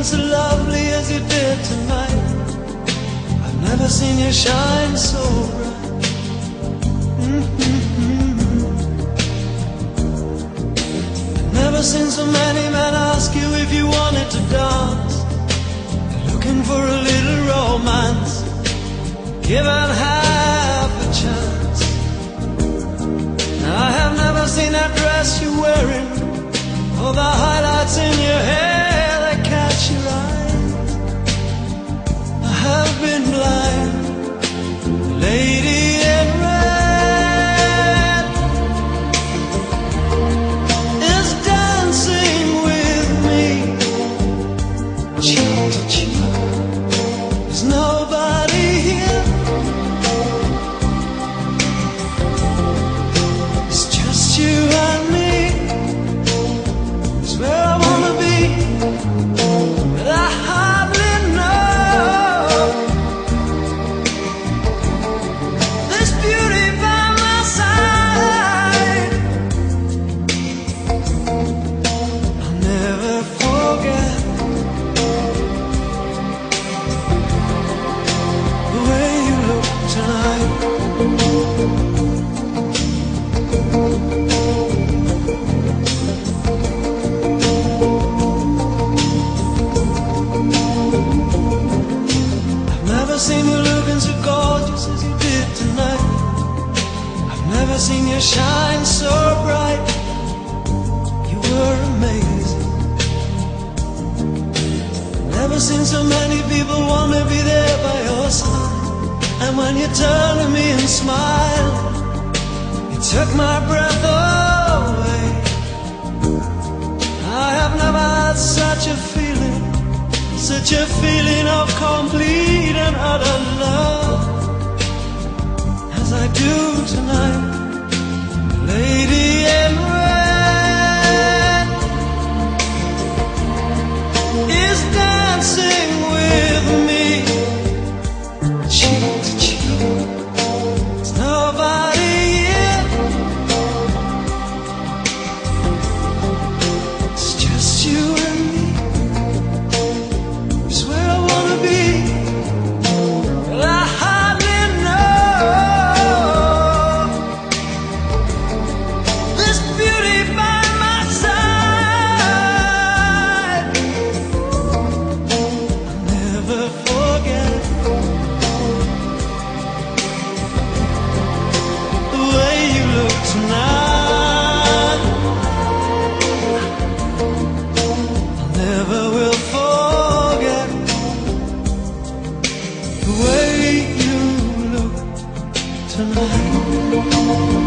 looking so lovely as you did tonight. I've never seen you shine so bright. Mm-hmm. I've never seen so many men ask you if you wanted to dance. Looking for a little romance, given half a chance. I have never seen that dress you're wearing, or the seen you looking so gorgeous as you did tonight. I've never seen you shine so bright. You were amazing. Never seen so many people want to be there by your side. And when you turn to me and smile, it took my breath away. I have never had such a feeling, such a feeling of complete and utter love as I do tonight, tonight.